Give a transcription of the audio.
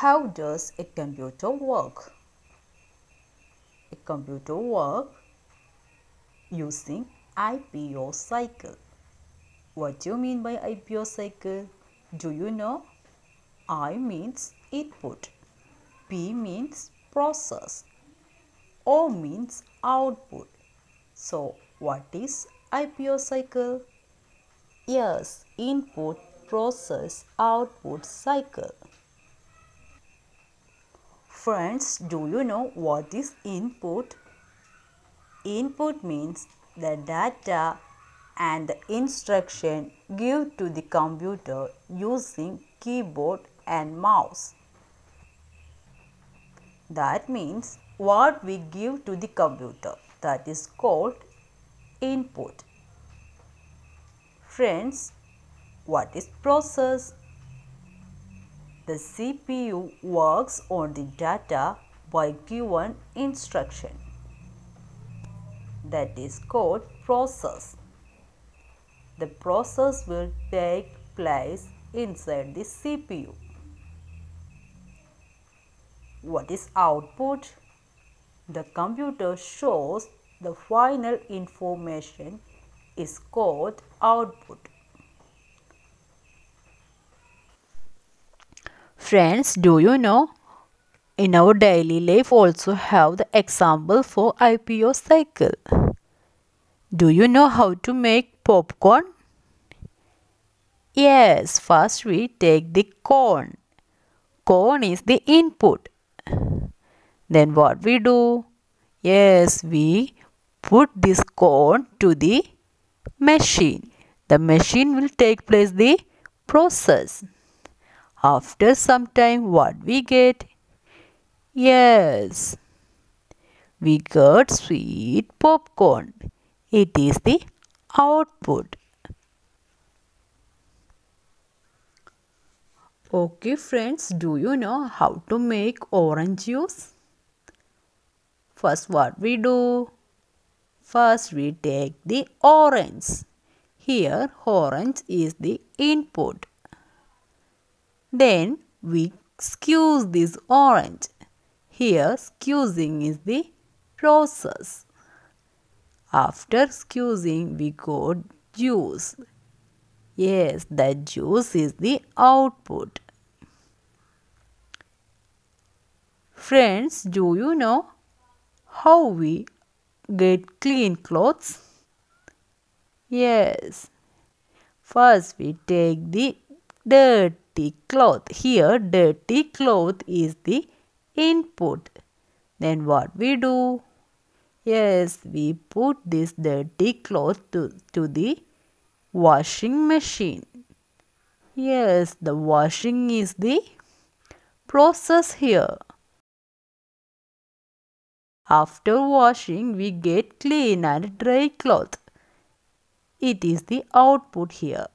How does a computer work? A computer work using IPO cycle. What do you mean by IPO cycle? Do you know? I means input, P means process, O means output. So, what is IPO cycle? Yes, input, process, output cycle. Friends, do you know what is input? Input means the data and the instruction give to the computer using keyboard and mouse. That means what we give to the computer that is called input. Friends, what is process? The CPU works on the data by given instruction. That is called process. The process will take place inside the CPU. What is output? The computer shows the final information is called output. Friends, do you know? In our daily life also have the example for IPO cycle. Do you know how to make popcorn? Yes, first we take the corn. Corn is the input. Then what we do? Yes, we put this corn to the machine. The machine will take place the process. After some time what we get? Yes, we got sweet popcorn. It is the output. Okay friends, do you know how to make orange juice? First what we do? First we take the orange. Here orange is the input. Then we squeeze this orange. Here squeezing is the process. After squeezing we got juice. Yes, that juice is the output. Friends, do you know how we get clean clothes? Yes. First we take the dirty cloth. Here dirty cloth is the input. Then what we do? Yes, we put this dirty cloth to, to the washing machine. Yes, the washing is the process here. After washing, we get clean and dry cloth. It is the output here.